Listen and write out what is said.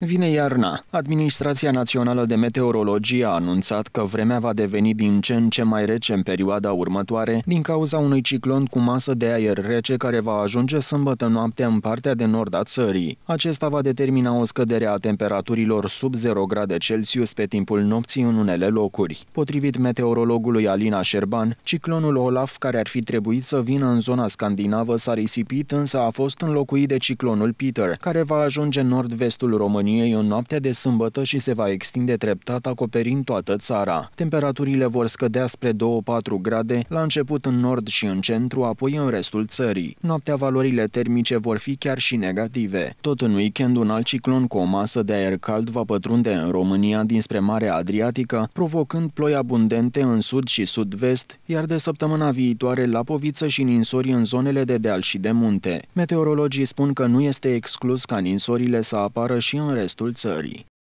Vine iarna. Administrația Națională de Meteorologie a anunțat că vremea va deveni din ce în ce mai rece în perioada următoare din cauza unui ciclon cu masă de aer rece care va ajunge sâmbătă noaptea în partea de nord a țării. Acesta va determina o scădere a temperaturilor sub 0 grade Celsius pe timpul nopții în unele locuri. Potrivit meteorologului Alina Șerban, ciclonul Olaf, care ar fi trebuit să vină în zona scandinavă, s-a risipit, însă a fost înlocuit de ciclonul Peter, care va ajunge în nord-vestul României României în noaptea de sâmbătă și se va extinde treptat acoperind toată țara. Temperaturile vor scădea spre 2-4 grade, la început în nord și în centru, apoi în restul țării. Noaptea valorile termice vor fi chiar și negative. Tot în weekend, un alt ciclon cu o masă de aer cald va pătrunde în România dinspre Marea Adriatică, provocând ploi abundente în sud și sud-vest, iar de săptămâna viitoare la poviță și ninsori în zonele de deal și de munte. Meteorologii spun că nu este exclus ca ninsorile să apară și în restul țării.